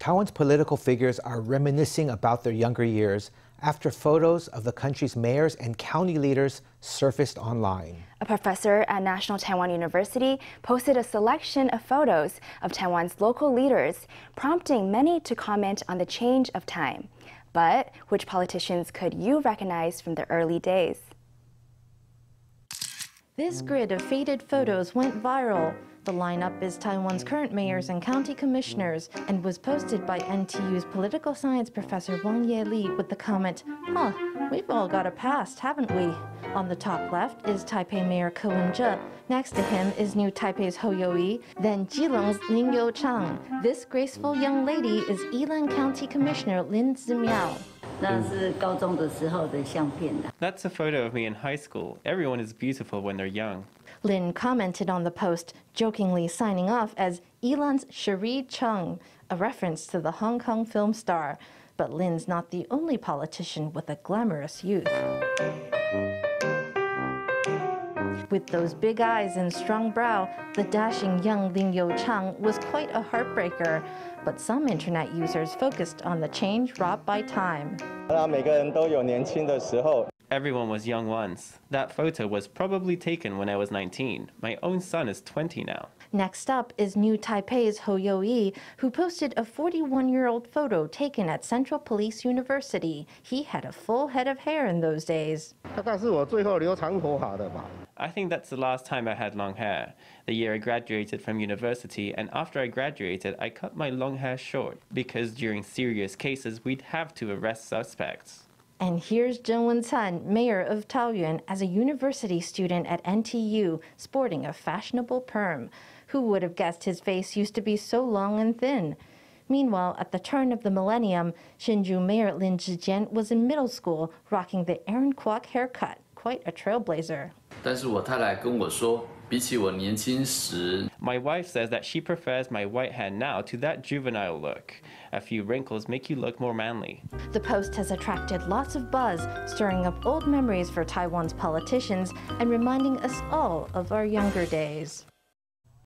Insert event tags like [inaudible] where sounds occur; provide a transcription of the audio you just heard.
Taiwan's political figures are reminiscing about their younger years after photos of the country's mayors and county leaders surfaced online. A professor at National Taiwan University posted a selection of photos of Taiwan's local leaders, prompting many to comment on the change of time. But which politicians could you recognize from the early days? This mm. grid of faded photos went viral. The lineup is Taiwan's current mayors and county commissioners and was posted by NTU's political science professor Wang Ye with the comment, Huh, we've all got a past, haven't we? On the top left is Taipei Mayor Ko Wen-je. Next to him is new Taipei's Hou Yu-ih, then Keelung's Lin Yu-chang. This graceful young lady is Yilan County Commissioner Lin Zi-miao. That's a photo of me in high school. Everyone is beautiful when they're young. Lin commented on the post, jokingly signing off as Yilan's Cherie Chung, a reference to the Hong Kong film star. But Lin's not the only politician with a glamorous youth. With those big eyes and strong brow, the dashing young Lin Yu-chang was quite a heartbreaker. But some internet users focused on the change wrought by time. [laughs] Everyone was young once. That photo was probably taken when I was 19. My own son is 20 now. Next up is New Taipei's Hou Yu-ih, who posted a 41-year-old photo taken at Central Police University. He had a full head of hair in those days. I think that's the last time I had long hair. The year I graduated from university, and after I graduated, I cut my long hair short because during serious cases, we'd have to arrest suspects. And here's Cheng Wen-tsan, mayor of Taoyuan, as a university student at NTU, sporting a fashionable perm. Who would have guessed his face used to be so long and thin? Meanwhile, at the turn of the millennium, Hsinchu Mayor Lin Zhijian was in middle school, rocking the Aaron Kwok haircut. Quite a trailblazer. 但是我太太跟我说, 比起我年轻时 My wife says that she prefers my white hair now to that juvenile look. A few wrinkles make you look more manly. The post has attracted lots of buzz, stirring up old memories for Taiwan's politicians and reminding us all of our younger days.